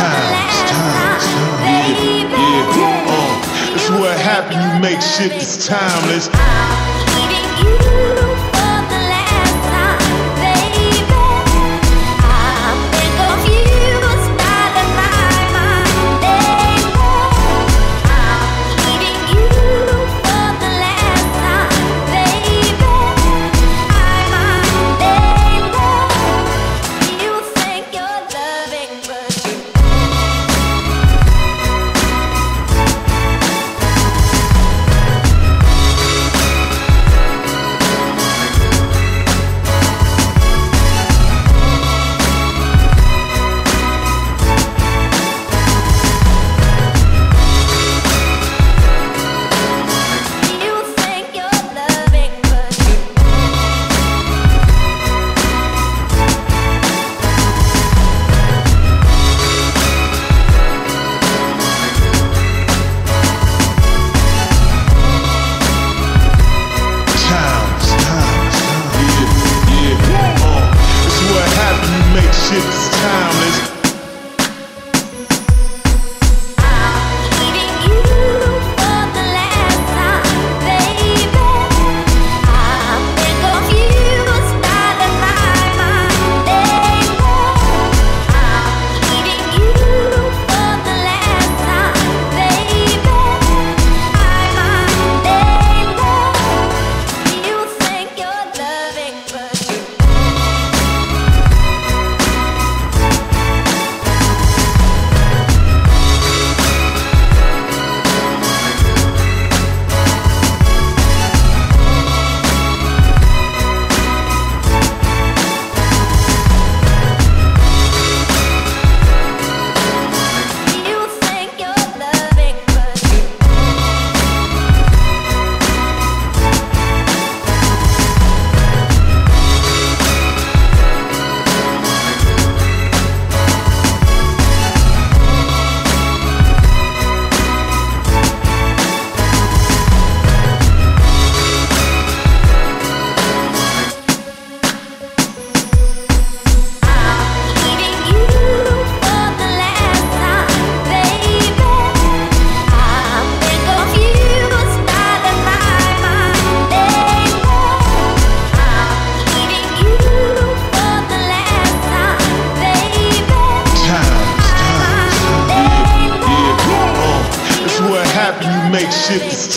time, time, time. Yeah, yeah, uh, it's what happened. You make shit that's timeless.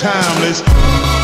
timeless.